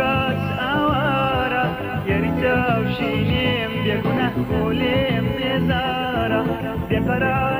کاس آوارا یاری جاوشینیم بێگونە خۆلێم بێزارە بێقەرار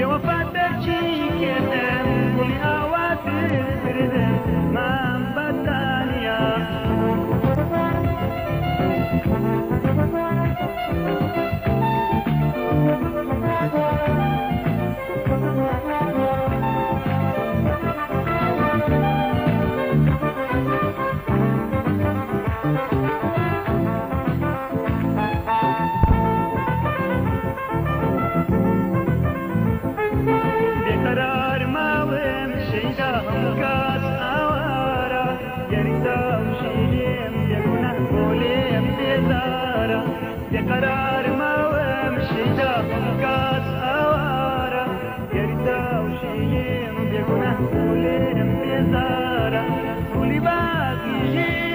You will find that يا قرار ما ومشي جاب مقاس أوارا. يرتا وشيين بيقنا ولين بيزارا ولباس يجي